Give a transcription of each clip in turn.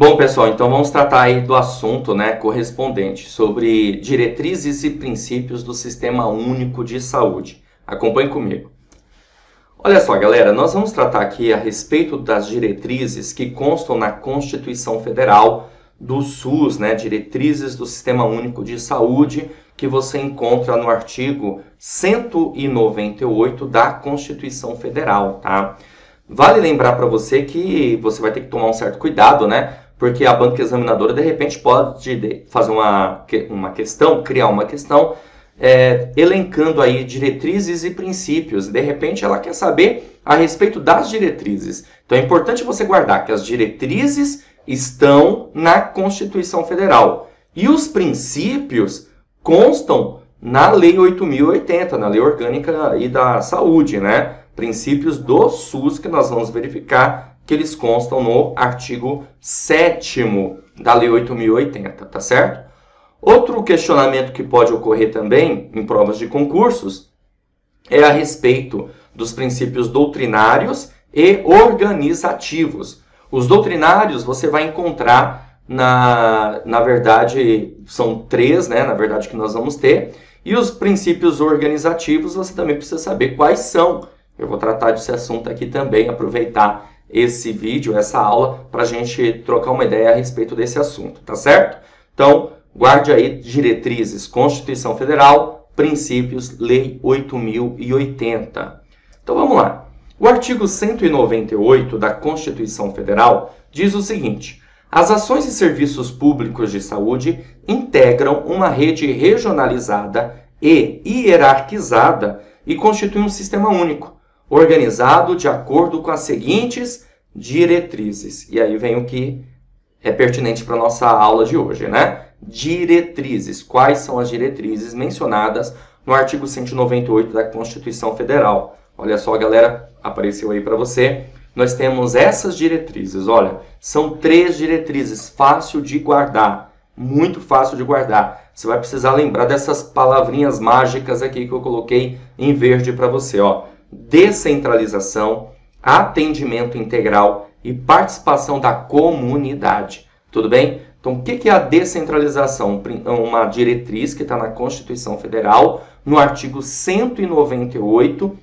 Bom, pessoal, então vamos tratar aí do assunto né, correspondente sobre diretrizes e princípios do Sistema Único de Saúde. Acompanhe comigo. Olha só, galera, nós vamos tratar aqui a respeito das diretrizes que constam na Constituição Federal do SUS, né, diretrizes do Sistema Único de Saúde, que você encontra no artigo 198 da Constituição Federal, tá? Vale lembrar para você que você vai ter que tomar um certo cuidado, né? Porque a banca examinadora, de repente, pode fazer uma, uma questão, criar uma questão, é, elencando aí diretrizes e princípios. De repente, ela quer saber a respeito das diretrizes. Então, é importante você guardar que as diretrizes estão na Constituição Federal. E os princípios constam na Lei 8080, na Lei Orgânica e da Saúde, né? Princípios do SUS que nós vamos verificar que eles constam no artigo 7 da Lei 8080, tá certo? Outro questionamento que pode ocorrer também em provas de concursos é a respeito dos princípios doutrinários e organizativos. Os doutrinários você vai encontrar na, na verdade, são três, né? Na verdade, que nós vamos ter. E os princípios organizativos você também precisa saber quais são. Eu vou tratar desse assunto aqui também, aproveitar esse vídeo, essa aula, para a gente trocar uma ideia a respeito desse assunto, tá certo? Então, guarde aí diretrizes, Constituição Federal, princípios, Lei 8080. Então vamos lá. O artigo 198 da Constituição Federal diz o seguinte: as ações e serviços públicos de saúde integram uma rede regionalizada e hierarquizada e constituem um sistema único, organizado de acordo com as seguintes diretrizes. E aí vem o que é pertinente para a nossa aula de hoje, né? Diretrizes. Quais são as diretrizes mencionadas no artigo 198 da Constituição Federal? Olha só, galera, apareceu aí para você. Nós temos essas diretrizes, olha, são três diretrizes, fácil de guardar, muito fácil de guardar. Você vai precisar lembrar dessas palavrinhas mágicas aqui que eu coloquei em verde para você, ó. Descentralização, atendimento integral e participação da comunidade. Tudo bem? Então, o que é a descentralização? Uma diretriz que está na Constituição Federal, no artigo 198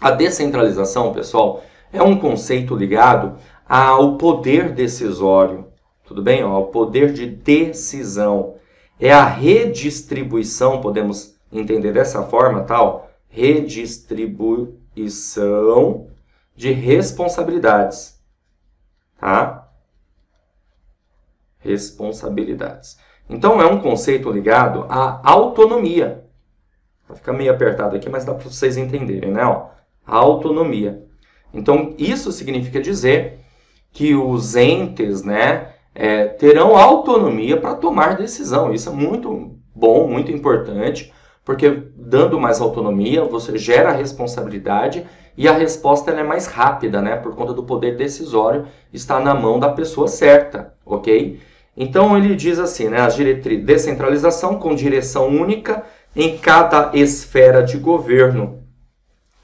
a descentralização, pessoal, é um conceito ligado ao poder decisório. Tudo bem? Ao poder de decisão. É a redistribuição, podemos entender dessa forma, tal? Redistribuição de responsabilidades. Tá? Responsabilidades. Então é um conceito ligado à autonomia. Vai ficar meio apertado aqui, mas dá para vocês entenderem, né? Ó, autonomia. Então, isso significa dizer que os entes né, é, terão autonomia para tomar decisão. Isso é muito bom, muito importante, porque dando mais autonomia, você gera responsabilidade e a resposta é mais rápida, né? Por conta do poder decisório está na mão da pessoa certa, ok? Então ele diz assim, né? A diretriz descentralização com direção única em cada esfera de governo,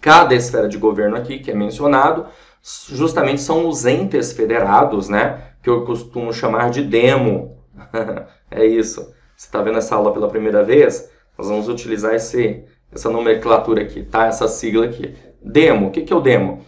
Cada esfera de governo aqui que é mencionado, justamente são os entes federados, né? Que eu costumo chamar de demo. é isso. Você está vendo essa aula pela primeira vez? Nós vamos utilizar esse, essa nomenclatura aqui, tá? Essa sigla aqui. Demo. O que, que é o demo?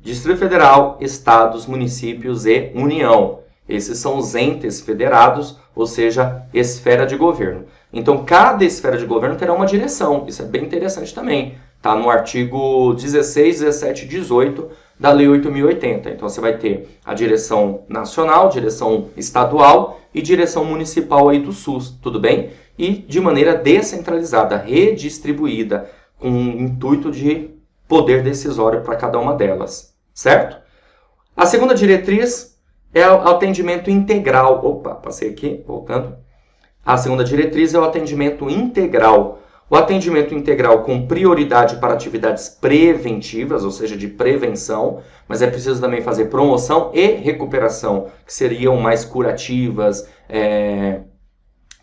Distrito Federal, Estados, Municípios e União. Esses são os entes federados, ou seja, esfera de governo. Então, cada esfera de governo terá uma direção. Isso é bem interessante também. Está no artigo 16, 17 e 18 da Lei 8080. Então você vai ter a direção nacional, direção estadual e direção municipal aí do SUS, tudo bem? E de maneira descentralizada, redistribuída, com o intuito de poder decisório para cada uma delas, certo? A segunda diretriz é o atendimento integral. Opa, passei aqui, voltando. A segunda diretriz é o atendimento integral o atendimento integral com prioridade para atividades preventivas, ou seja, de prevenção, mas é preciso também fazer promoção e recuperação, que seriam mais curativas, é,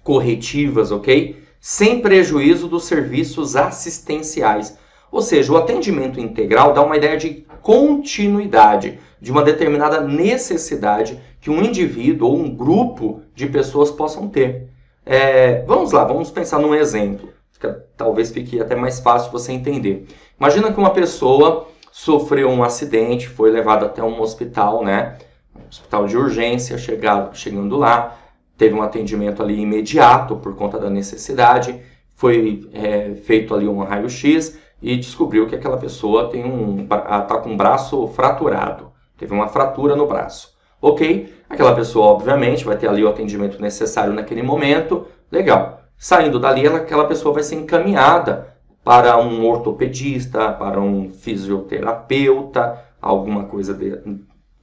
corretivas, ok? Sem prejuízo dos serviços assistenciais. Ou seja, o atendimento integral dá uma ideia de continuidade, de uma determinada necessidade que um indivíduo ou um grupo de pessoas possam ter. É, vamos lá, vamos pensar num exemplo, que talvez fique até mais fácil você entender. Imagina que uma pessoa sofreu um acidente, foi levada até um hospital, né? Um hospital de urgência, chegado, chegando lá, teve um atendimento ali imediato por conta da necessidade, foi é, feito ali um raio-x e descobriu que aquela pessoa tem um está com um braço fraturado, teve uma fratura no braço. Ok, aquela pessoa obviamente vai ter ali o atendimento necessário naquele momento, legal. Saindo dali, ela, aquela pessoa vai ser encaminhada para um ortopedista, para um fisioterapeuta, alguma coisa de,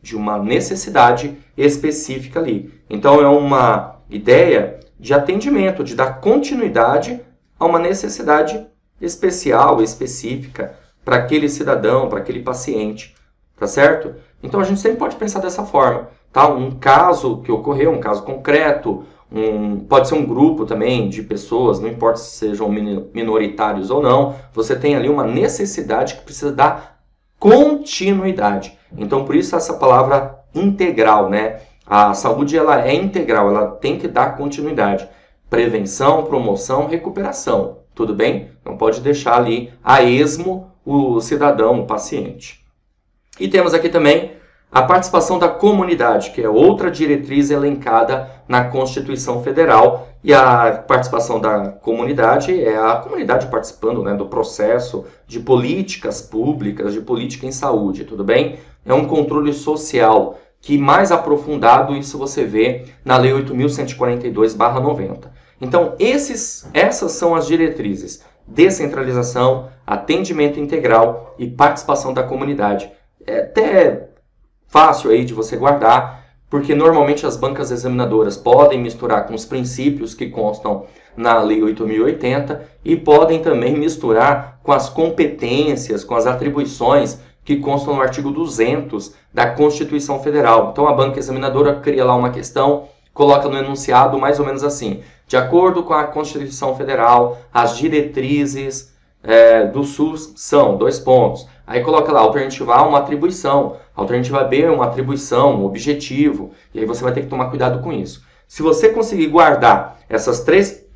de uma necessidade específica ali. Então é uma ideia de atendimento, de dar continuidade a uma necessidade especial, específica para aquele cidadão, para aquele paciente, tá certo? Então a gente sempre pode pensar dessa forma, tá? Um caso que ocorreu, um caso concreto, um, pode ser um grupo também de pessoas, não importa se sejam minoritários ou não, você tem ali uma necessidade que precisa dar continuidade. Então por isso essa palavra integral, né? A saúde ela é integral, ela tem que dar continuidade. Prevenção, promoção, recuperação. Tudo bem? Não pode deixar ali a esmo o cidadão, o paciente. E temos aqui também a participação da comunidade, que é outra diretriz elencada na Constituição Federal. E a participação da comunidade é a comunidade participando né, do processo de políticas públicas, de política em saúde, tudo bem? É um controle social que mais aprofundado isso você vê na Lei 8.142-90. Então, esses, essas são as diretrizes: descentralização, atendimento integral e participação da comunidade. É até fácil aí de você guardar, porque normalmente as bancas examinadoras podem misturar com os princípios que constam na Lei 8080 e podem também misturar com as competências, com as atribuições que constam no artigo 200 da Constituição Federal. Então a banca examinadora cria lá uma questão, coloca no enunciado mais ou menos assim: de acordo com a Constituição Federal, as diretrizes é, do SUS são dois pontos. Aí coloca lá, alternativa A, uma atribuição, alternativa B, uma atribuição, um objetivo, e aí você vai ter que tomar cuidado com isso. Se você conseguir guardar essas três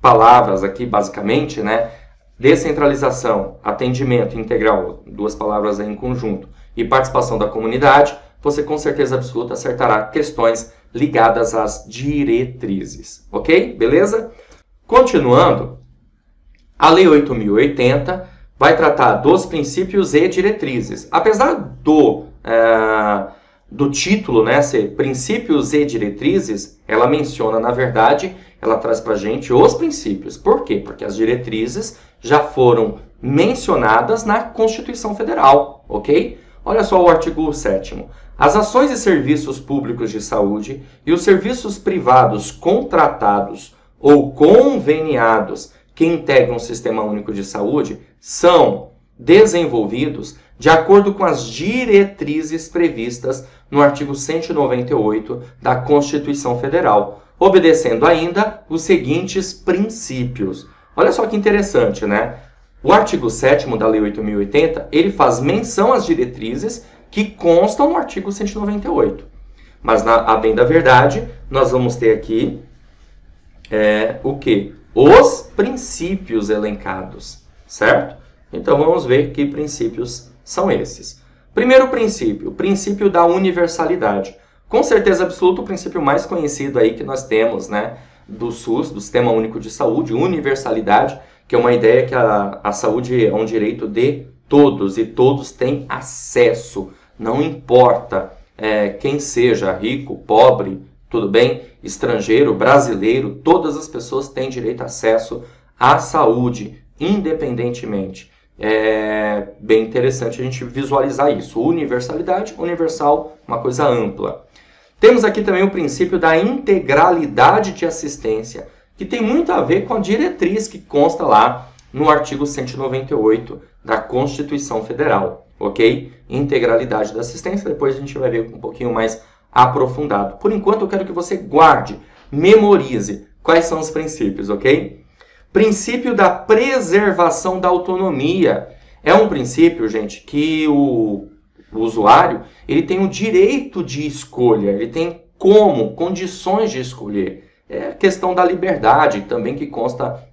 palavras aqui, basicamente, né, descentralização, atendimento integral, duas palavras em conjunto, e participação da comunidade, você com certeza absoluta acertará questões ligadas às diretrizes. Ok? Beleza? Continuando, a Lei 8080 vai tratar dos princípios e diretrizes. Apesar do, é, do título né, ser princípios e diretrizes, ela menciona, na verdade, ela traz para a gente os princípios. Por quê? Porque as diretrizes já foram mencionadas na Constituição Federal, ok? Olha só o artigo 7 As ações e serviços públicos de saúde e os serviços privados contratados ou conveniados que integram o Sistema Único de Saúde são desenvolvidos de acordo com as diretrizes previstas no artigo 198 da Constituição Federal, obedecendo ainda os seguintes princípios. Olha só que interessante, né? O artigo 7 da Lei 8080, ele faz menção às diretrizes que constam no artigo 198. Mas, na, a bem da verdade, nós vamos ter aqui é, o que? Os princípios elencados, certo? Então, vamos ver que princípios são esses. Primeiro princípio, o princípio da universalidade. Com certeza absoluta, o princípio mais conhecido aí que nós temos, né? do SUS, do Sistema Único de Saúde, universalidade, que é uma ideia que a, a saúde é um direito de todos e todos têm acesso, não importa é, quem seja, rico, pobre, tudo bem, estrangeiro, brasileiro, todas as pessoas têm direito a acesso à saúde, independentemente. É bem interessante a gente visualizar isso. Universalidade, universal, uma coisa ampla. Temos aqui também o princípio da integralidade de assistência, que tem muito a ver com a diretriz que consta lá no artigo 198 da Constituição Federal, ok? Integralidade da assistência, depois a gente vai ver um pouquinho mais aprofundado. Por enquanto, eu quero que você guarde, memorize quais são os princípios, ok? Princípio da preservação da autonomia. É um princípio, gente, que o o usuário, ele tem o direito de escolha, ele tem como, condições de escolher. É questão da liberdade, também que consta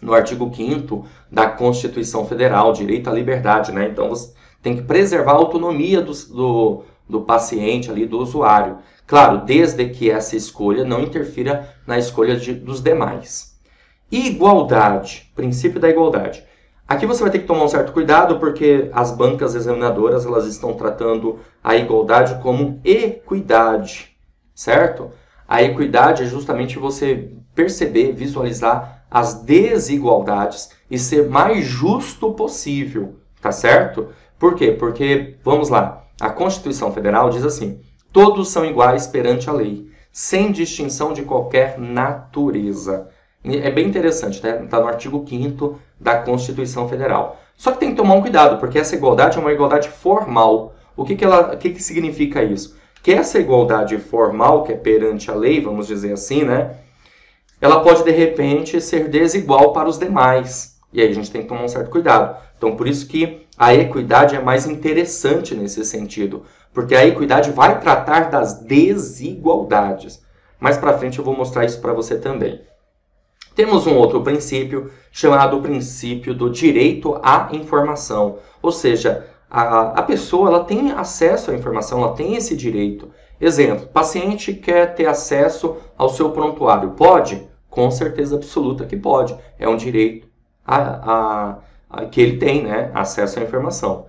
no artigo 5 da Constituição Federal, direito à liberdade, né? Então você tem que preservar a autonomia do, do, do paciente ali, do usuário. Claro, desde que essa escolha não interfira na escolha de, dos demais. Igualdade, princípio da igualdade. Aqui você vai ter que tomar um certo cuidado porque as bancas examinadoras elas estão tratando a igualdade como equidade, certo? A equidade é justamente você perceber, visualizar as desigualdades e ser mais justo possível, tá certo? Por quê? Porque, vamos lá, a Constituição Federal diz assim: todos são iguais perante a lei, sem distinção de qualquer natureza. É bem interessante, né? Está no artigo 5 da Constituição Federal. Só que tem que tomar um cuidado, porque essa igualdade é uma igualdade formal. O que, que, ela, que, que significa isso? Que essa igualdade formal, que é perante a lei, vamos dizer assim, né? Ela pode, de repente, ser desigual para os demais. E aí a gente tem que tomar um certo cuidado. Então, por isso que a equidade é mais interessante nesse sentido. Porque a equidade vai tratar das desigualdades. Mais para frente eu vou mostrar isso para você também. Temos um outro princípio chamado princípio do direito à informação, ou seja, a, a pessoa ela tem acesso à informação, ela tem esse direito. Exemplo, paciente quer ter acesso ao seu prontuário, pode? Com certeza absoluta que pode, é um direito a, a, que ele tem, né? acesso à informação.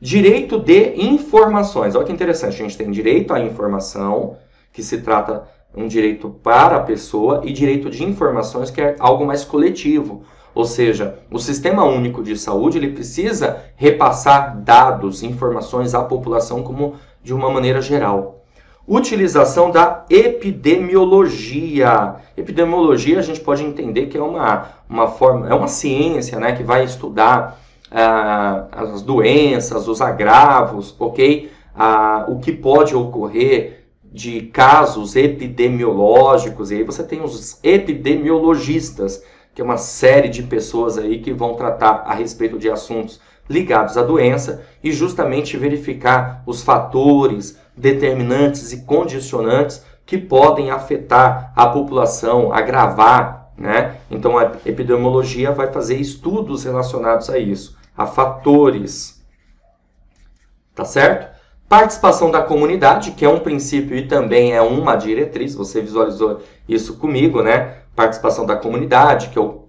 Direito de informações, olha que interessante, a gente tem direito à informação, que se trata um direito para a pessoa e direito de informações que é algo mais coletivo. Ou seja, o Sistema Único de Saúde ele precisa repassar dados, informações à população como de uma maneira geral. Utilização da epidemiologia. Epidemiologia a gente pode entender que é uma, uma forma, é uma ciência né, que vai estudar ah, as doenças, os agravos, ok? Ah, o que pode ocorrer de casos epidemiológicos, e aí você tem os epidemiologistas, que é uma série de pessoas aí que vão tratar a respeito de assuntos ligados à doença e justamente verificar os fatores determinantes e condicionantes que podem afetar a população, agravar, né? Então a epidemiologia vai fazer estudos relacionados a isso, a fatores. Tá certo? Participação da comunidade, que é um princípio e também é uma diretriz, você visualizou isso comigo, né? Participação da comunidade, que é o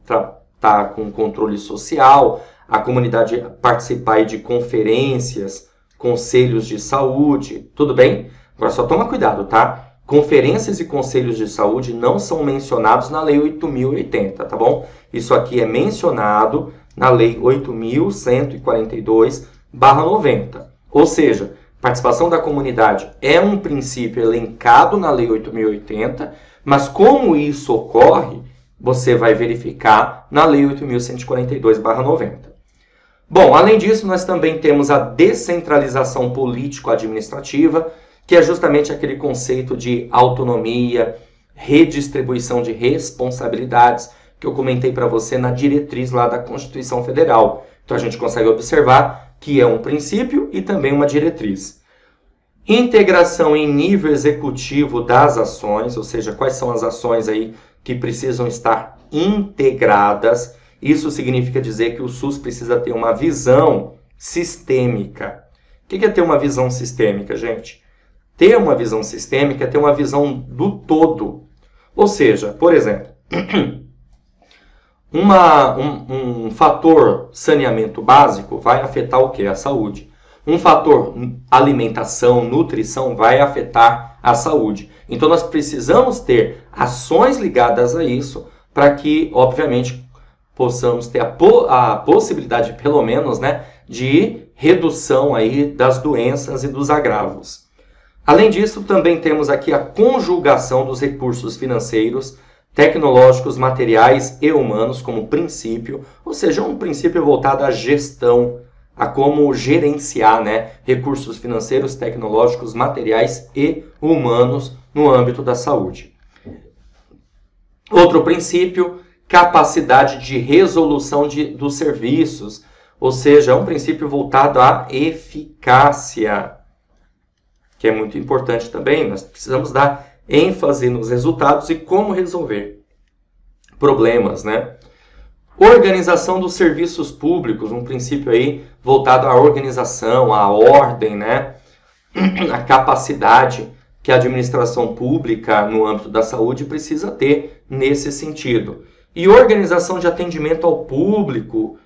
tá com controle social, a comunidade participar de conferências, conselhos de saúde, tudo bem? Agora só toma cuidado, tá? Conferências e conselhos de saúde não são mencionados na Lei 8080, tá bom? Isso aqui é mencionado na Lei 8142/90. Ou seja, participação da comunidade é um princípio elencado na Lei 8080, mas como isso ocorre, você vai verificar na Lei 8142/90. Bom, além disso, nós também temos a descentralização político-administrativa, que é justamente aquele conceito de autonomia, redistribuição de responsabilidades que eu comentei para você na diretriz lá da Constituição Federal. Então a gente consegue observar que é um princípio e também uma diretriz. Integração em nível executivo das ações, ou seja, quais são as ações aí que precisam estar integradas. Isso significa dizer que o SUS precisa ter uma visão sistêmica. O que é ter uma visão sistêmica, gente? Ter uma visão sistêmica é ter uma visão do todo. Ou seja, por exemplo, Uma, um, um fator saneamento básico vai afetar o que? A saúde. Um fator alimentação, nutrição vai afetar a saúde. Então nós precisamos ter ações ligadas a isso para que, obviamente, possamos ter a, po a possibilidade, pelo menos, né, de redução aí das doenças e dos agravos. Além disso, também temos aqui a conjugação dos recursos financeiros tecnológicos, materiais e humanos como princípio, ou seja, um princípio voltado à gestão, a como gerenciar né, recursos financeiros, tecnológicos, materiais e humanos no âmbito da saúde. Outro princípio, capacidade de resolução de, dos serviços, ou seja, um princípio voltado à eficácia, que é muito importante também. Nós precisamos dar ênfase nos resultados e como resolver problemas, né? Organização dos serviços públicos, um princípio aí voltado à organização, à ordem, né? A capacidade que a administração pública no âmbito da saúde precisa ter nesse sentido. E organização de atendimento ao público,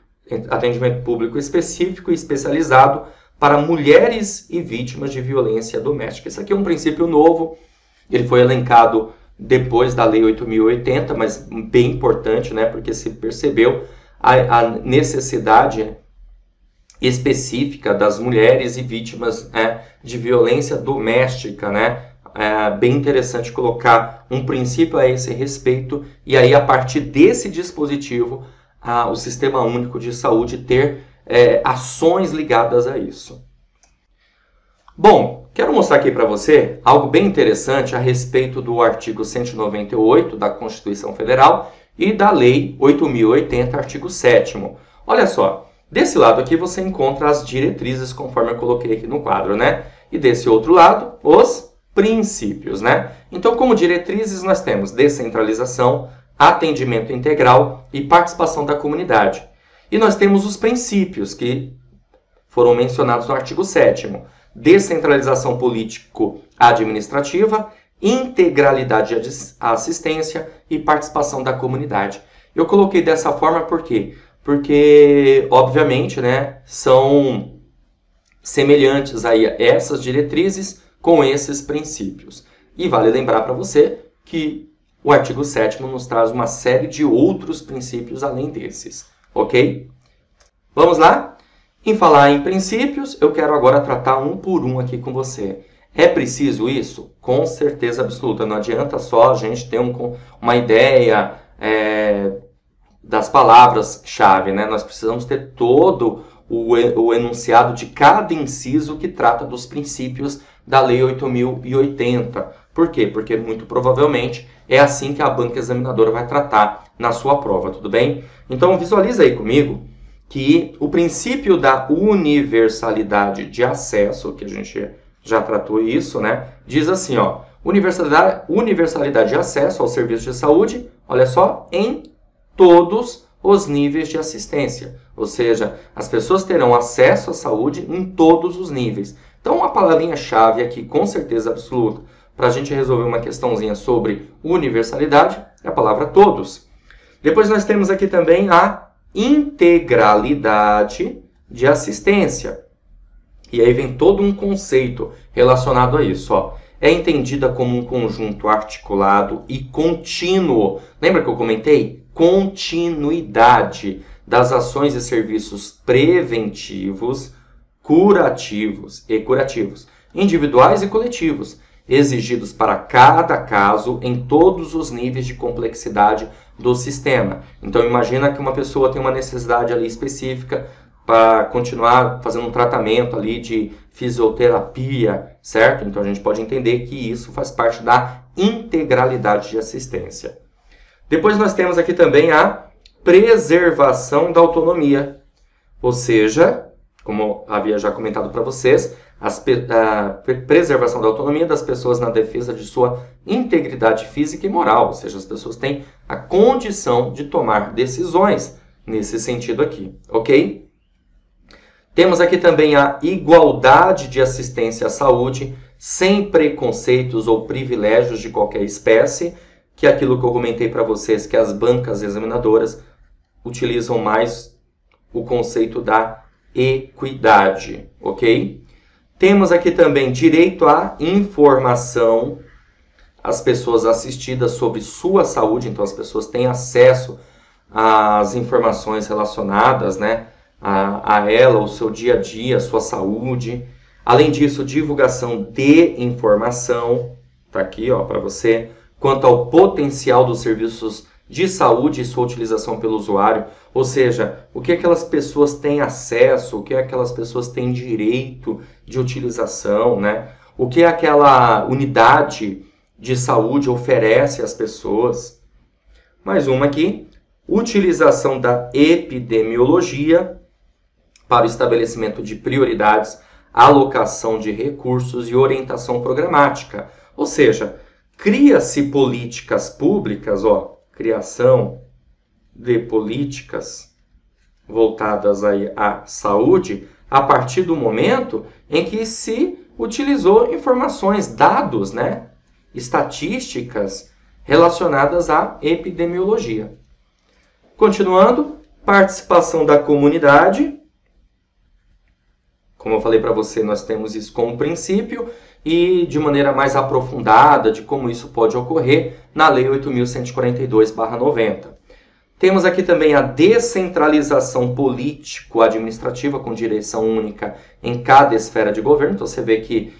atendimento público específico e especializado para mulheres e vítimas de violência doméstica. Isso aqui é um princípio novo, ele foi elencado depois da Lei 8.080, mas bem importante, né, porque se percebeu a, a necessidade específica das mulheres e vítimas né, de violência doméstica, né? É bem interessante colocar um princípio a esse respeito e aí a partir desse dispositivo a, o Sistema Único de Saúde ter é, ações ligadas a isso. Bom, quero mostrar aqui para você algo bem interessante a respeito do artigo 198 da Constituição Federal e da Lei 8080, artigo 7 Olha só, desse lado aqui você encontra as diretrizes, conforme eu coloquei aqui no quadro, né? E desse outro lado, os princípios, né? Então, como diretrizes, nós temos descentralização, atendimento integral e participação da comunidade. E nós temos os princípios que foram mencionados no artigo 7 descentralização político-administrativa, integralidade de assistência e participação da comunidade. Eu coloquei dessa forma por quê? Porque, obviamente, né, são semelhantes aí a essas diretrizes com esses princípios. E vale lembrar para você que o artigo 7 nos traz uma série de outros princípios além desses, ok? Vamos lá? Em falar em princípios, eu quero agora tratar um por um aqui com você. É preciso isso? Com certeza absoluta. Não adianta só a gente ter um, uma ideia é, das palavras-chave, né? Nós precisamos ter todo o, o enunciado de cada inciso que trata dos princípios da Lei 8080. Por quê? Porque muito provavelmente é assim que a banca examinadora vai tratar na sua prova, tudo bem? Então visualiza aí comigo que o princípio da universalidade de acesso, que a gente já tratou isso, né? Diz assim, ó, universalidade, universalidade de acesso ao serviço de saúde, olha só, em todos os níveis de assistência. Ou seja, as pessoas terão acesso à saúde em todos os níveis. Então, a palavrinha-chave aqui, com certeza absoluta, para a gente resolver uma questãozinha sobre universalidade, é a palavra todos. Depois nós temos aqui também a integralidade de assistência. E aí vem todo um conceito relacionado a isso. Ó. É entendida como um conjunto articulado e contínuo. Lembra que eu comentei? Continuidade das ações e serviços preventivos, curativos e curativos, individuais e coletivos, exigidos para cada caso em todos os níveis de complexidade do sistema. Então imagina que uma pessoa tem uma necessidade ali específica para continuar fazendo um tratamento ali de fisioterapia, certo? Então a gente pode entender que isso faz parte da integralidade de assistência. Depois nós temos aqui também a preservação da autonomia, ou seja, como havia já comentado para vocês, a preservação da autonomia das pessoas na defesa de sua integridade física e moral, ou seja, as pessoas têm a condição de tomar decisões nesse sentido aqui, ok? Temos aqui também a igualdade de assistência à saúde, sem preconceitos ou privilégios de qualquer espécie, que é aquilo que eu comentei para vocês, que as bancas examinadoras utilizam mais o conceito da equidade, ok? Temos aqui também direito à informação, as pessoas assistidas sobre sua saúde, então as pessoas têm acesso às informações relacionadas né, a, a ela, o seu dia a dia, a sua saúde. Além disso, divulgação de informação, está aqui para você, quanto ao potencial dos serviços de saúde e sua utilização pelo usuário, ou seja, o que aquelas pessoas têm acesso, o que aquelas pessoas têm direito de utilização, né? O que aquela unidade de saúde oferece às pessoas. Mais uma aqui, utilização da epidemiologia para o estabelecimento de prioridades, alocação de recursos e orientação programática. Ou seja, cria-se políticas públicas, ó, criação de políticas voltadas à saúde a partir do momento em que se utilizou informações, dados, né, estatísticas relacionadas à epidemiologia. Continuando, participação da comunidade. Como eu falei para você, nós temos isso como princípio e de maneira mais aprofundada de como isso pode ocorrer na Lei 8.142/90. Temos aqui também a descentralização político-administrativa com direção única em cada esfera de governo. Então você vê que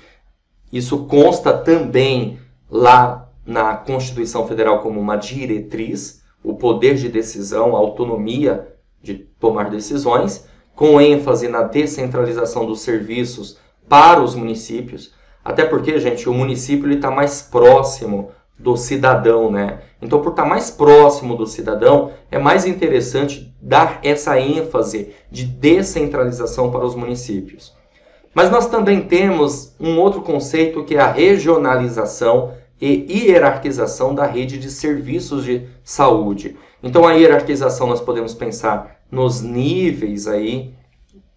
isso consta também lá na Constituição Federal como uma diretriz, o poder de decisão, a autonomia de tomar decisões, com ênfase na descentralização dos serviços para os municípios. Até porque, gente, o município está mais próximo do cidadão, né? Então, por estar mais próximo do cidadão, é mais interessante dar essa ênfase de descentralização para os municípios. Mas nós também temos um outro conceito que é a regionalização e hierarquização da rede de serviços de saúde. Então, a hierarquização nós podemos pensar nos níveis aí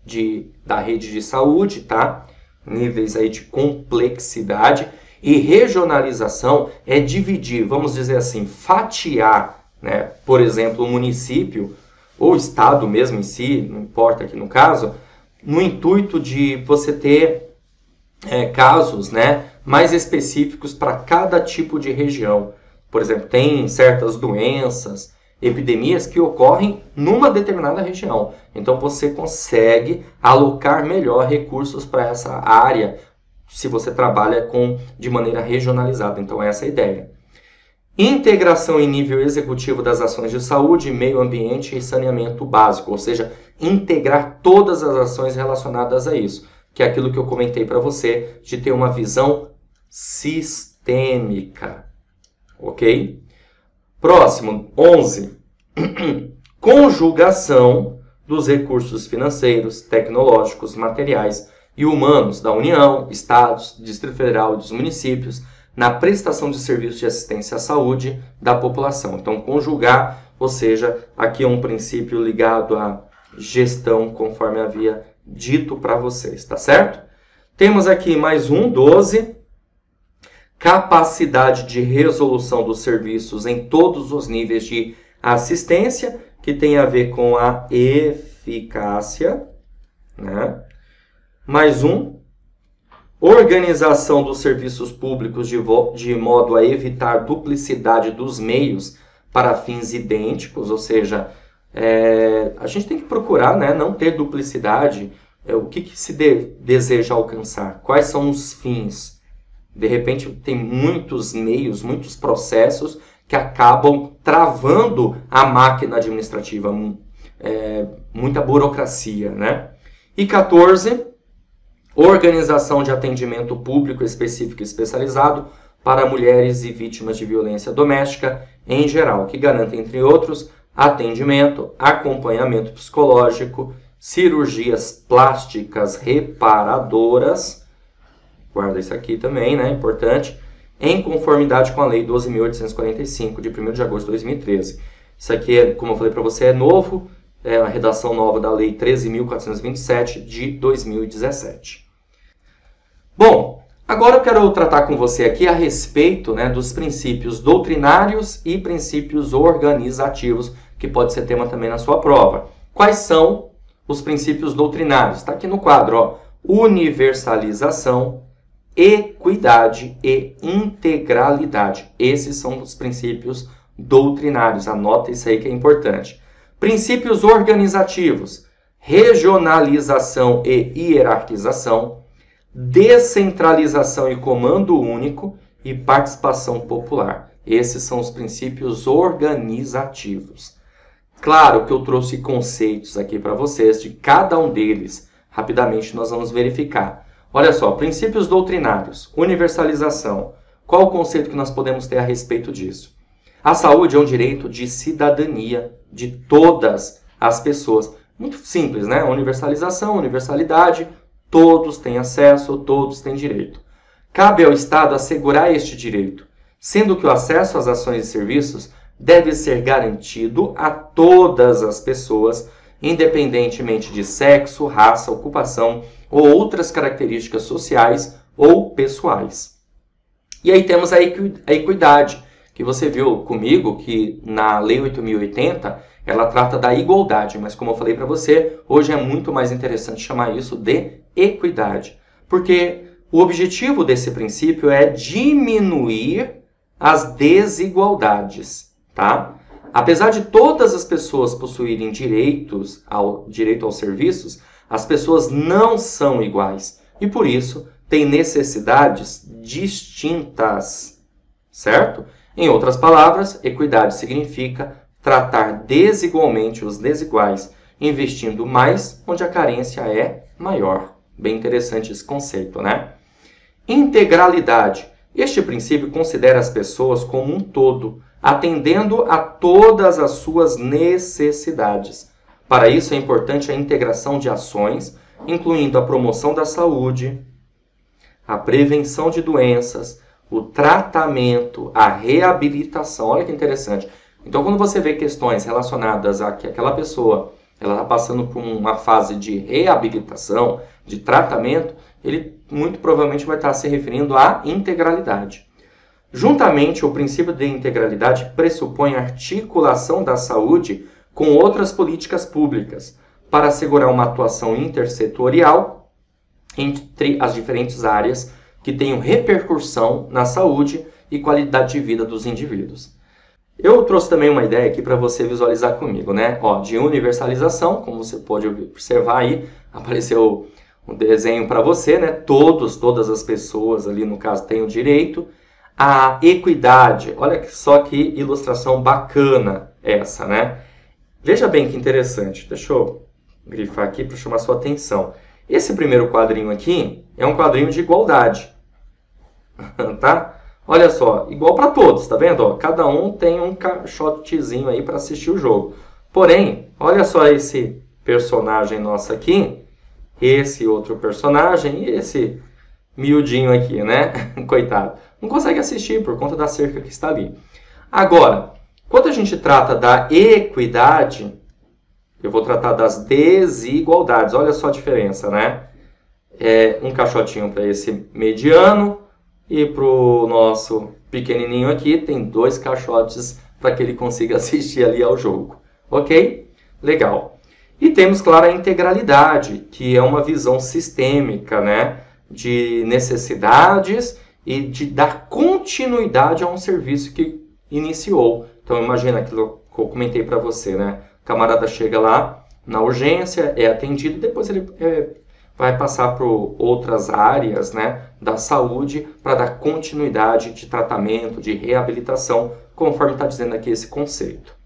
de, da rede de saúde, tá? Níveis aí de complexidade e regionalização é dividir, vamos dizer assim, fatiar, né? por exemplo, o município ou o estado mesmo em si, não importa aqui no caso, no intuito de você ter é, casos né, mais específicos para cada tipo de região. Por exemplo, tem certas doenças, epidemias que ocorrem numa determinada região. Então você consegue alocar melhor recursos para essa área se você trabalha com de maneira regionalizada. Então, essa é a ideia. Integração em nível executivo das ações de saúde, meio ambiente e saneamento básico, ou seja, integrar todas as ações relacionadas a isso, que é aquilo que eu comentei para você, de ter uma visão sistêmica. Ok? Próximo, 11. Conjugação dos recursos financeiros, tecnológicos, materiais e humanos da União, Estados, Distrito Federal e dos municípios na prestação de serviços de assistência à saúde da população. Então, conjugar, ou seja, aqui é um princípio ligado à gestão, conforme havia dito para vocês, tá certo? Temos aqui mais um, 12. Capacidade de resolução dos serviços em todos os níveis de assistência, que tem a ver com a eficácia, né? Mais um, organização dos serviços públicos de, de modo a evitar duplicidade dos meios para fins idênticos, ou seja, é, a gente tem que procurar né, não ter duplicidade. É, o que, que se de, deseja alcançar? Quais são os fins? De repente, tem muitos meios, muitos processos que acabam travando a máquina administrativa, é, muita burocracia, né? E 14, organização de atendimento público específico e especializado para mulheres e vítimas de violência doméstica em geral, que garante, entre outros, atendimento, acompanhamento psicológico, cirurgias plásticas reparadoras, guarda isso aqui também, né, importante, em conformidade com a Lei 12.845, de 1 de agosto de 2013. Isso aqui, é, como eu falei para você, é novo, é a redação nova da Lei 13.427 de 2017. Bom, agora eu quero tratar com você aqui a respeito né, dos princípios doutrinários e princípios organizativos, que pode ser tema também na sua prova. Quais são os princípios doutrinários? Está aqui no quadro, ó. Universalização, equidade e integralidade. Esses são os princípios doutrinários. Anota isso aí que é importante. Princípios organizativos: regionalização e hierarquização, descentralização e comando único e participação popular. Esses são os princípios organizativos. Claro que eu trouxe conceitos aqui para vocês de cada um deles. Rapidamente nós vamos verificar. Olha só, princípios doutrinários, universalização. Qual o conceito que nós podemos ter a respeito disso? A saúde é um direito de cidadania de todas as pessoas, Muito simples, né? Universalização, universalidade, todos têm acesso, todos têm direito. Cabe ao Estado assegurar este direito, sendo que o acesso às ações e serviços deve ser garantido a todas as pessoas, independentemente de sexo, raça, ocupação ou outras características sociais ou pessoais. E aí temos a equidade, que você viu comigo que na Lei 8080 ela trata da igualdade, mas como eu falei para você, hoje é muito mais interessante chamar isso de equidade, porque o objetivo desse princípio é diminuir as desigualdades, tá? Apesar de todas as pessoas possuírem direitos ao direito aos serviços, as pessoas não são iguais e por isso têm necessidades distintas, certo? Em outras palavras, equidade significa tratar desigualmente os desiguais, investindo mais onde a carência é maior. Bem interessante esse conceito, né? Integralidade. Este princípio considera as pessoas como um todo, atendendo a todas as suas necessidades. Para isso é importante a integração de ações, incluindo a promoção da saúde, a prevenção de doenças, o tratamento, a reabilitação. Olha que interessante. Então, quando você vê questões relacionadas a que aquela pessoa ela está passando por uma fase de reabilitação, de tratamento, ele muito provavelmente vai estar se referindo à integralidade. Juntamente, o princípio de integralidade pressupõe a articulação da saúde com outras políticas públicas para assegurar uma atuação intersetorial entre as diferentes áreas que tenham repercussão na saúde e qualidade de vida dos indivíduos. Eu trouxe também uma ideia aqui para você visualizar comigo, né? Ó, de universalização, como você pode observar aí, apareceu um desenho para você, né? Todos, todas as pessoas ali no caso têm o direito. A equidade, olha só que ilustração bacana essa, né? Veja bem que interessante. Deixa eu grifar aqui para chamar sua atenção. Esse primeiro quadrinho aqui é um quadrinho de igualdade. tá? Olha só, igual para todos, tá vendo? Ó, cada um tem um caixotezinho aí para assistir o jogo. Porém, olha só esse personagem nosso aqui, esse outro personagem e esse miudinho aqui, né? Coitado. Não consegue assistir por conta da cerca que está ali. Agora, quando a gente trata da equidade, eu vou tratar das desigualdades. Olha só a diferença, né? É um caixotinho para esse mediano e para o nosso pequenininho aqui tem dois caixotes para que ele consiga assistir ali ao jogo. Ok? Legal. E temos, claro, a integralidade, que é uma visão sistêmica, né? De necessidades e de dar continuidade a um serviço que iniciou. Então, imagina aquilo que eu comentei para você, né? O camarada chega lá na urgência, é atendido, depois ele é, vai passar para outras áreas né, da saúde para dar continuidade de tratamento, de reabilitação, conforme está dizendo aqui esse conceito.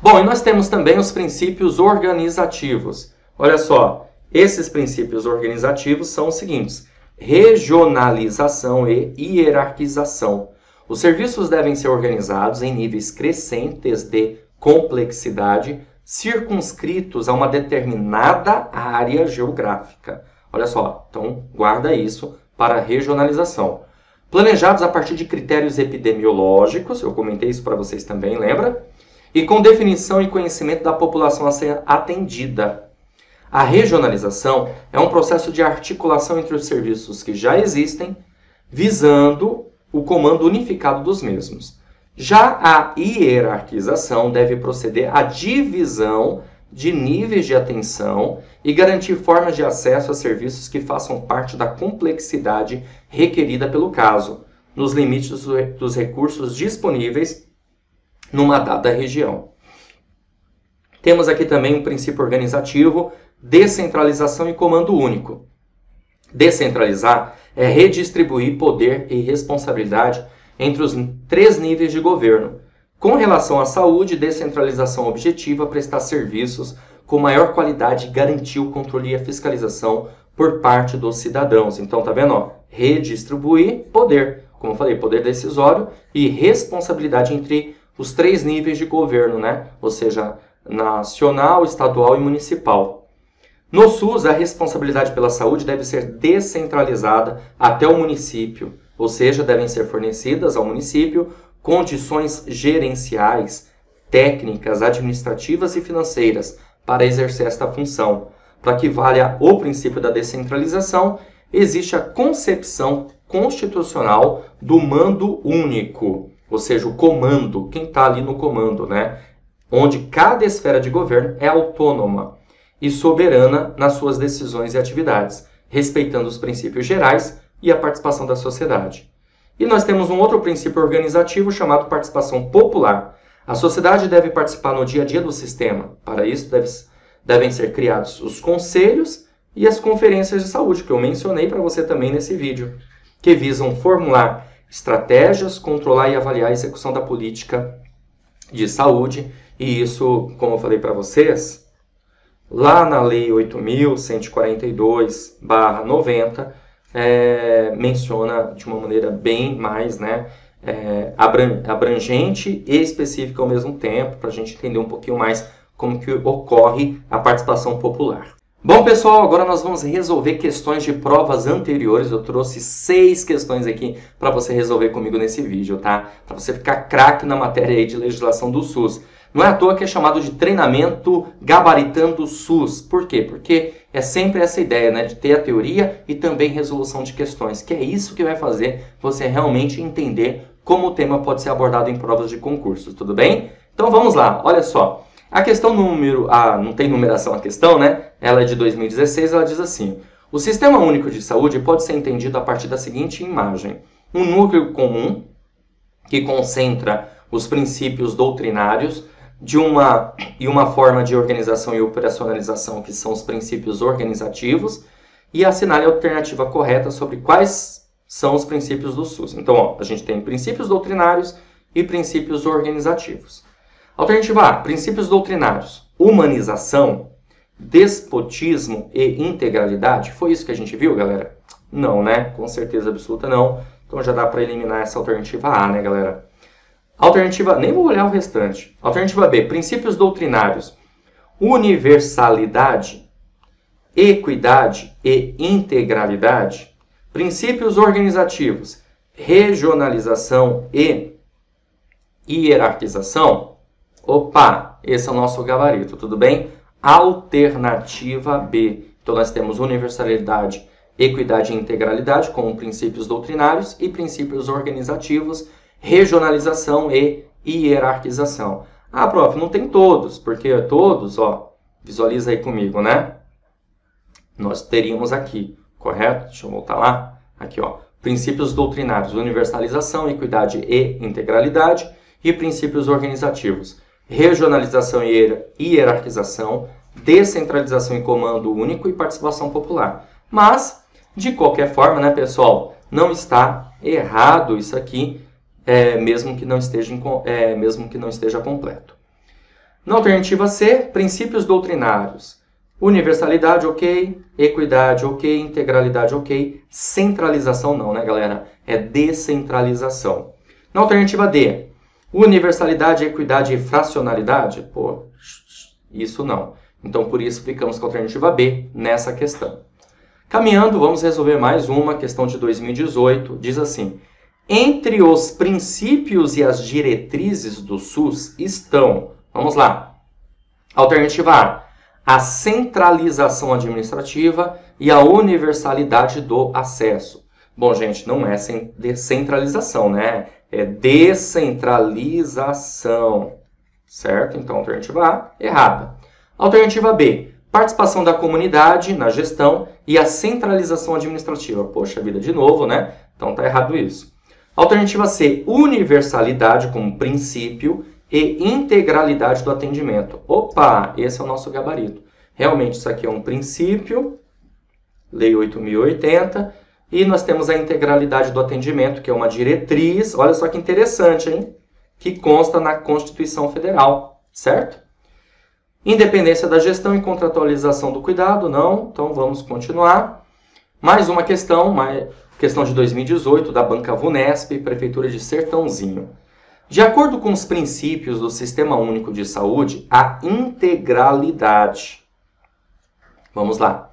Bom, e nós temos também os princípios organizativos. Olha só, esses princípios organizativos são os seguintes: regionalização e hierarquização. Os serviços devem ser organizados em níveis crescentes de complexidade, circunscritos a uma determinada área geográfica. Olha só, então guarda isso para regionalização. Planejados a partir de critérios epidemiológicos, eu comentei isso para vocês também, lembra? E com definição e conhecimento da população a ser atendida. A regionalização é um processo de articulação entre os serviços que já existem, visando o comando unificado dos mesmos. Já a hierarquização deve proceder à divisão de níveis de atenção e garantir formas de acesso a serviços que façam parte da complexidade requerida pelo caso, nos limites dos recursos disponíveis numa dada região. Temos aqui também um princípio organizativo, descentralização e comando único. Descentralizar é redistribuir poder e responsabilidade entre os três níveis de governo. Com relação à saúde, descentralização objetiva, prestar serviços com maior qualidade e garantir o controle e a fiscalização por parte dos cidadãos. Então, tá vendo? Ó, redistribuir poder, como eu falei, poder decisório e responsabilidade entre os três níveis de governo, né? Ou seja, nacional, estadual e municipal. No SUS, a responsabilidade pela saúde deve ser descentralizada até o município, ou seja, devem ser fornecidas ao município condições gerenciais, técnicas, administrativas e financeiras para exercer esta função. Para que valha o princípio da descentralização, existe a concepção constitucional do mando único, ou seja, o comando, quem está ali no comando, né? Onde cada esfera de governo é autônoma e soberana nas suas decisões e atividades, respeitando os princípios gerais e a participação da sociedade. E nós temos um outro princípio organizativo chamado participação popular. A sociedade deve participar no dia a dia do sistema. Para isso, deve, devem ser criados os conselhos e as conferências de saúde, que eu mencionei para você também nesse vídeo, que visam formular estratégias, controlar e avaliar a execução da política de saúde. E isso, como eu falei para vocês, lá na Lei 8.142-90, é, menciona de uma maneira bem mais né, é, abrangente e específica ao mesmo tempo, para a gente entender um pouquinho mais como que ocorre a participação popular. Bom, pessoal, agora nós vamos resolver questões de provas anteriores. Eu trouxe seis questões aqui para você resolver comigo nesse vídeo, tá? Para você ficar craque na matéria aí de legislação do SUS. Não é à toa que é chamado de treinamento gabaritando SUS. Por quê? Porque é sempre essa ideia, né, de ter a teoria e também resolução de questões, que é isso que vai fazer você realmente entender como o tema pode ser abordado em provas de concurso, tudo bem? Então vamos lá, olha só. A questão número, ah, não tem numeração a questão, né? Ela é de 2016, ela diz assim: O Sistema Único de Saúde pode ser entendido a partir da seguinte imagem: um núcleo comum que concentra os princípios doutrinários de uma e uma forma de organização e operacionalização que são os princípios organizativos e assinale a alternativa correta sobre quais são os princípios do SUS. Então, ó, a gente tem princípios doutrinários e princípios organizativos. Alternativa A, princípios doutrinários: humanização, despotismo e integralidade. Foi isso que a gente viu, galera? Não, né? Com certeza absoluta não. Então já dá para eliminar essa alternativa A, né, galera? Alternativa, nem vou olhar o restante. Alternativa B, princípios doutrinários. Universalidade, equidade e integralidade. Princípios organizativos, regionalização e hierarquização. Opa, esse é o nosso gabarito, tudo bem? Alternativa B. Então nós temos universalidade, equidade e integralidade como princípios doutrinários e princípios organizativos regionalização e hierarquização. Ah, prof, não tem todos, porque todos, ó, visualiza aí comigo, né? Nós teríamos aqui, correto? Deixa eu voltar lá. Aqui, ó, princípios doutrinários, universalização, equidade e integralidade, e princípios organizativos, regionalização e hierarquização, descentralização e comando único e participação popular. Mas, de qualquer forma, né, pessoal, não está errado isso aqui, é, mesmo, que não esteja, é, mesmo que não esteja completo. Na alternativa C, princípios doutrinários. Universalidade, ok. Equidade, ok. Integralidade, ok. Centralização, não, né, galera? É descentralização. Na alternativa D, universalidade, equidade e fracionalidade? Pô, isso não. Então, por isso, ficamos com a alternativa B nessa questão. Caminhando, vamos resolver mais uma questão de 2018. Diz assim: entre os princípios e as diretrizes do SUS estão, vamos lá. Alternativa A, a centralização administrativa e a universalidade do acesso. Bom, gente, não é descentralização, né? É descentralização, certo? Então, alternativa A, errada. Alternativa B, participação da comunidade na gestão e a centralização administrativa. Poxa vida, de novo, né? Então tá errado isso. Alternativa C, universalidade como princípio e integralidade do atendimento. Opa, esse é o nosso gabarito. Realmente, isso aqui é um princípio, Lei 8.080, e nós temos a integralidade do atendimento, que é uma diretriz, olha só que interessante, hein? Que consta na Constituição Federal, certo? Independência da gestão e contratualização do cuidado, não. Então vamos continuar. Mais uma questão, mais, Questão de 2018 da Banca Vunesp, Prefeitura de Sertãozinho. De acordo com os princípios do Sistema Único de Saúde, a integralidade. Vamos lá.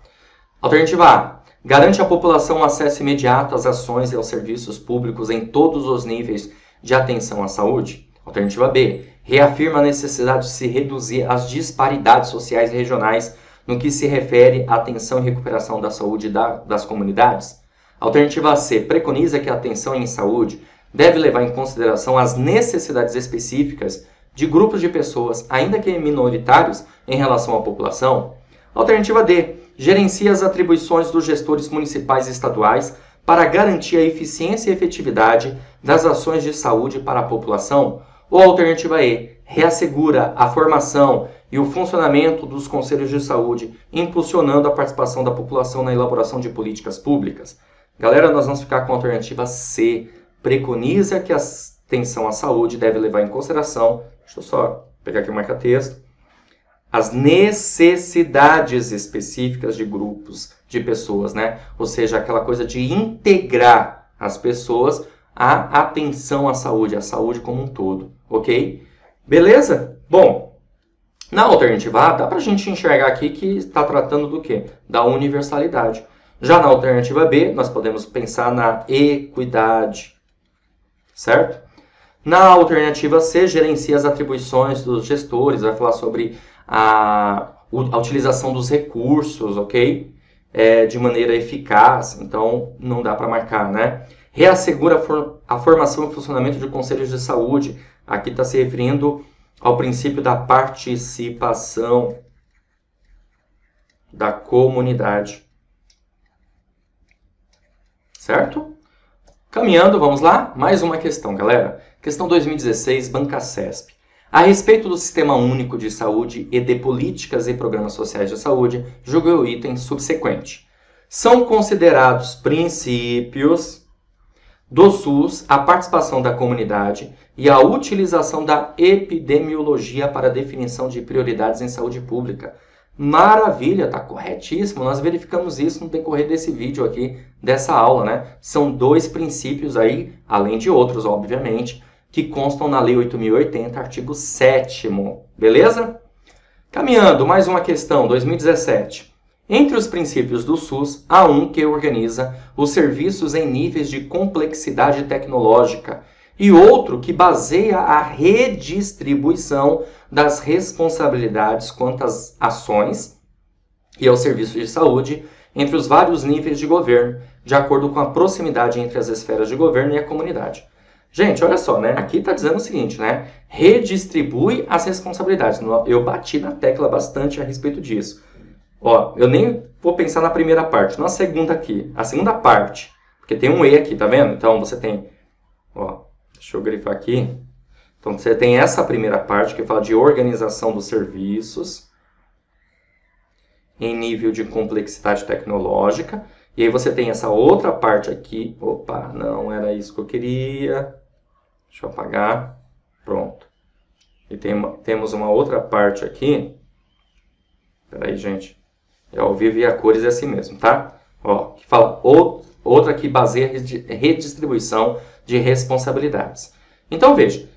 Alternativa A. Garante à população acesso imediato às ações e aos serviços públicos em todos os níveis de atenção à saúde. Alternativa B. Reafirma a necessidade de se reduzir as disparidades sociais e regionais no que se refere à atenção e recuperação da saúde da, das comunidades. Alternativa C. Preconiza que a atenção em saúde deve levar em consideração as necessidades específicas de grupos de pessoas, ainda que minoritários, em relação à população. Alternativa D. Gerencia as atribuições dos gestores municipais e estaduais para garantir a eficiência e efetividade das ações de saúde para a população. Ou alternativa E. Reassegura a formação e o funcionamento dos conselhos de saúde, impulsionando a participação da população na elaboração de políticas públicas. Galera, nós vamos ficar com a alternativa C preconiza que a atenção à saúde deve levar em consideração, deixa eu só pegar aqui o marca-texto, as necessidades específicas de grupos de pessoas, né? Ou seja, aquela coisa de integrar as pessoas à atenção à saúde, à saúde como um todo, ok? Beleza? Bom, na alternativa A, dá para a gente enxergar aqui que está tratando do quê? Da universalidade. Já na alternativa B, nós podemos pensar na equidade, certo? Na alternativa C, gerencia as atribuições dos gestores, vai falar sobre a, a utilização dos recursos, ok? É, de maneira eficaz, então não dá para marcar, né? Reassegura a, for, a formação e funcionamento de conselhos de saúde, aqui está se referindo ao princípio da participação da comunidade. Certo? Caminhando, vamos lá? Mais uma questão, galera. Questão 2016, Banca CESP. A respeito do Sistema Único de Saúde e de Políticas e Programas Sociais de Saúde, julgue o item subsequente. São considerados princípios do SUS a participação da comunidade e a utilização da epidemiologia para definição de prioridades em saúde pública, Maravilha, tá corretíssimo. Nós verificamos isso no decorrer desse vídeo aqui, dessa aula, né? São dois princípios aí, além de outros, obviamente, que constam na Lei 8080, artigo 7 beleza? Caminhando, mais uma questão, 2017. Entre os princípios do SUS, há um que organiza os serviços em níveis de complexidade tecnológica e outro que baseia a redistribuição das responsabilidades quanto às ações e aos serviços de saúde entre os vários níveis de governo, de acordo com a proximidade entre as esferas de governo e a comunidade. Gente, olha só, né? Aqui está dizendo o seguinte, né? Redistribui as responsabilidades. Eu bati na tecla bastante a respeito disso. Ó, eu nem vou pensar na primeira parte, na segunda aqui. A segunda parte, porque tem um E aqui, tá vendo? Então você tem, ó, Deixa eu grifar aqui. Então, você tem essa primeira parte que fala de organização dos serviços em nível de complexidade tecnológica. E aí você tem essa outra parte aqui. Opa, não era isso que eu queria. Deixa eu apagar. Pronto. E tem temos uma outra parte aqui. Peraí, gente. É ao vivo e a cores é assim mesmo, tá? Ó, que fala outra que baseia redistribuição de responsabilidades. Então veja,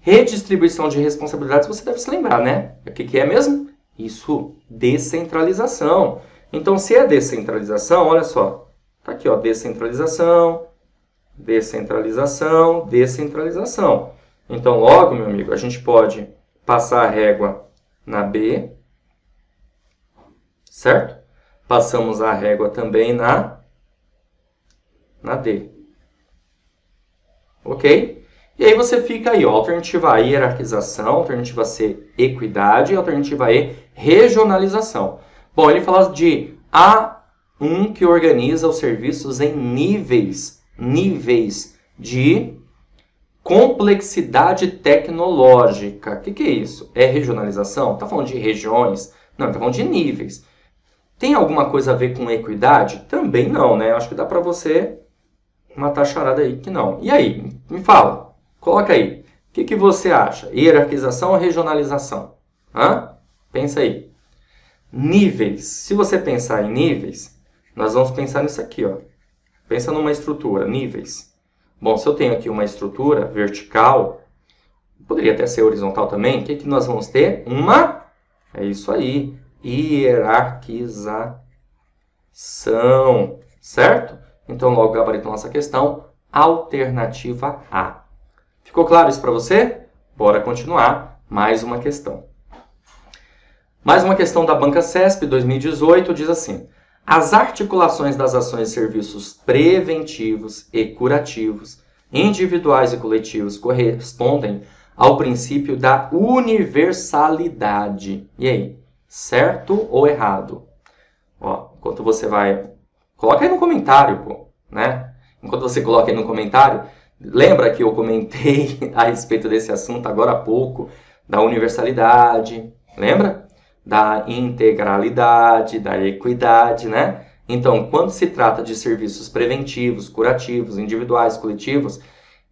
redistribuição de responsabilidades você deve se lembrar, né? O que, que é mesmo? Isso, descentralização. Então, se é descentralização, olha só, tá aqui, ó, descentralização, descentralização, descentralização. Então, logo, meu amigo, a gente pode passar a régua na B, certo? Passamos a régua também na, na D. Ok? E aí você fica aí, ó, alternativa A, hierarquização, alternativa C, equidade, alternativa E, regionalização. Bom, ele fala de A1 que organiza os serviços em níveis, níveis de complexidade tecnológica. O que, que é isso? É regionalização? Está falando de regiões? Não, está falando de níveis. Tem alguma coisa a ver com equidade? Também não, né? Acho que dá para você uma charada aí que não. E aí, me fala, coloca aí, o que, que você acha? Hierarquização ou regionalização? Hã? Pensa aí. Níveis. Se você pensar em níveis, nós vamos pensar nisso aqui, ó. Pensa numa estrutura, níveis. Bom, se eu tenho aqui uma estrutura vertical, poderia até ser horizontal também, o que, que nós vamos ter? Uma, é isso aí, hierarquização, certo? Então, logo gabarito nossa questão, alternativa A. Ficou claro isso para você? Bora continuar. Mais uma questão. Mais uma questão da Banca CESP 2018 diz assim: as articulações das ações e serviços preventivos e curativos, individuais e coletivos, correspondem ao princípio da universalidade. E aí, certo ou errado? Ó, enquanto você vai. Coloca aí no comentário, pô, né? Enquanto você coloca aí no comentário, lembra que eu comentei a respeito desse assunto agora há pouco, da universalidade, lembra? Da integralidade, da equidade, né? Então, quando se trata de serviços preventivos, curativos, individuais, coletivos,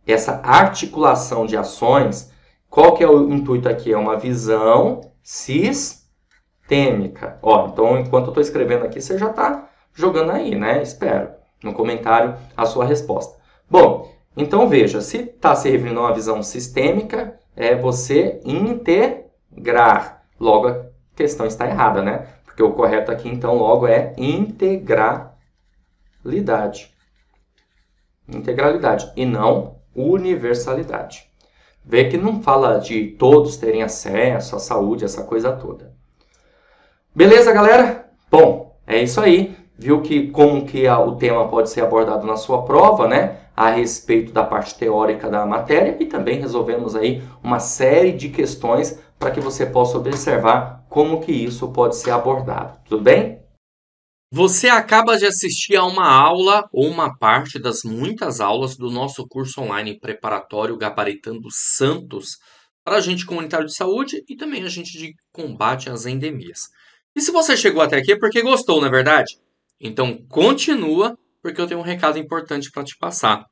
essa articulação de ações, qual que é o intuito aqui? É uma visão sistêmica. Ó, então, enquanto eu estou escrevendo aqui, você já está jogando aí, né? Espero no comentário a sua resposta. Bom, então veja, se está se referindo a uma visão sistêmica, é você integrar. Logo, a questão está errada, né? Porque o correto aqui, então, logo é integralidade. Integralidade e não universalidade. Vê que não fala de todos terem acesso à saúde, essa coisa toda. Beleza, galera? Bom, é isso aí viu que como que a, o tema pode ser abordado na sua prova, né? A respeito da parte teórica da matéria e também resolvemos aí uma série de questões para que você possa observar como que isso pode ser abordado. Tudo bem? Você acaba de assistir a uma aula ou uma parte das muitas aulas do nosso curso online preparatório Gabaritando Santos para agente comunitário de saúde e também agente de combate às endemias. E se você chegou até aqui é porque gostou, não é verdade? Então continua, porque eu tenho um recado importante para te passar.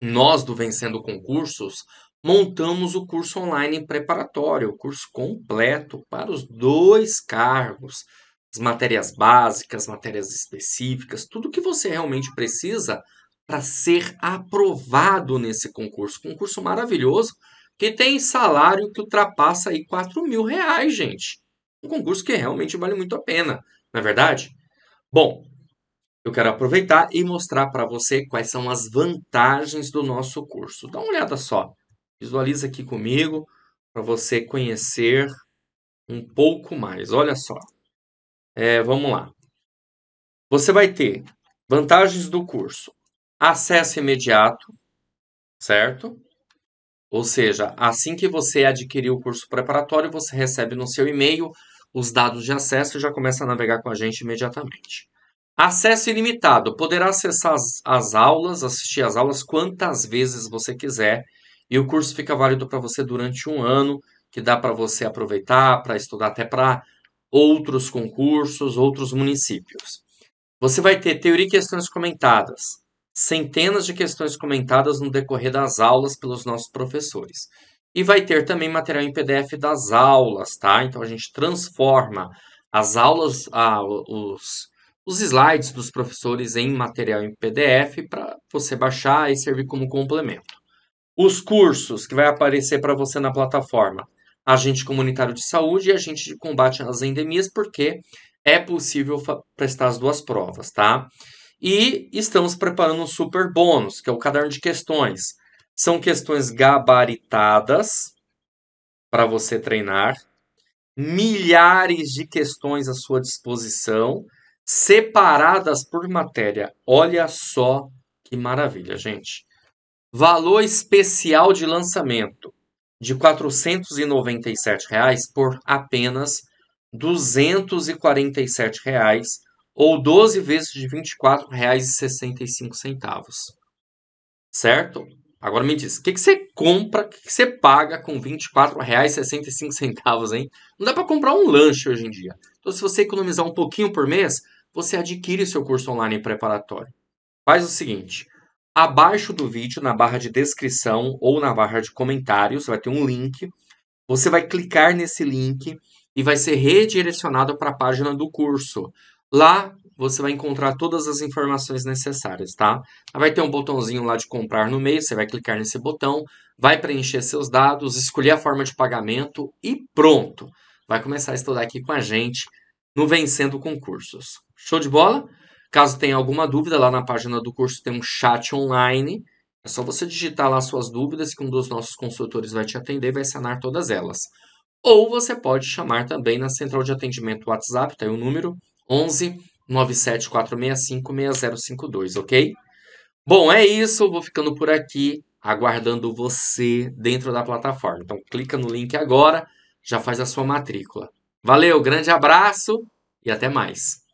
Nós do Vencendo Concursos montamos o curso online preparatório, o curso completo para os dois cargos, as matérias básicas, matérias específicas, tudo que você realmente precisa para ser aprovado nesse concurso. Concurso maravilhoso que tem salário que ultrapassa aí 4 mil reais, gente. Um concurso que realmente vale muito a pena, não é verdade? Bom, eu quero aproveitar e mostrar para você quais são as vantagens do nosso curso. Dá uma olhada só. Visualiza aqui comigo para você conhecer um pouco mais. Olha só. É, vamos lá. Você vai ter vantagens do curso: acesso imediato, certo? Ou seja, assim que você adquirir o curso preparatório, você recebe no seu e-mail os dados de acesso e já começa a navegar com a gente imediatamente. Acesso ilimitado. Poderá acessar as, as aulas, assistir as aulas quantas vezes você quiser. E o curso fica válido para você durante um ano, que dá para você aproveitar para estudar até para outros concursos, outros municípios. Você vai ter teoria e questões comentadas, centenas de questões comentadas no decorrer das aulas pelos nossos professores. E vai ter também material em PDF das aulas, tá? Então a gente transforma as aulas, ah, os, os slides dos professores em material em PDF para você baixar e servir como complemento. Os cursos que vai aparecer para você na plataforma: agente comunitário de saúde e agente de combate às endemias, porque é possível prestar as duas provas, tá? E estamos preparando um super bônus, que é o caderno de questões. São questões gabaritadas para você treinar, milhares de questões à sua disposição, separadas por matéria. Olha só que maravilha, gente. Valor especial de lançamento de 497 reais por apenas 247 reais, ou 12 vezes de R$ 24,65. Certo? Agora me diz, o que, que você compra, o que, que você paga com R$ 24,65, hein? Não dá para comprar um lanche hoje em dia. Então, se você economizar um pouquinho por mês, você adquire seu curso online preparatório. Faz o seguinte, abaixo do vídeo, na barra de descrição ou na barra de comentários, vai ter um link. Você vai clicar nesse link e vai ser redirecionado para a página do curso. Lá você vai encontrar todas as informações necessárias, tá? Vai ter um botãozinho lá de comprar no meio, você vai clicar nesse botão, vai preencher seus dados, escolher a forma de pagamento e pronto! Vai começar a estudar aqui com a gente no Vencendo Concursos. Show de bola? Caso tenha alguma dúvida, lá na página do curso tem um chat online. É só você digitar lá suas dúvidas que um dos nossos consultores vai te atender e vai sanar todas elas. Ou você pode chamar também na central de atendimento WhatsApp, tá aí o número 11 97465 6052, ok? Bom, é isso, vou ficando por aqui, aguardando você dentro da plataforma. Então clica no link agora, já faz a sua matrícula. Valeu, grande abraço e até mais.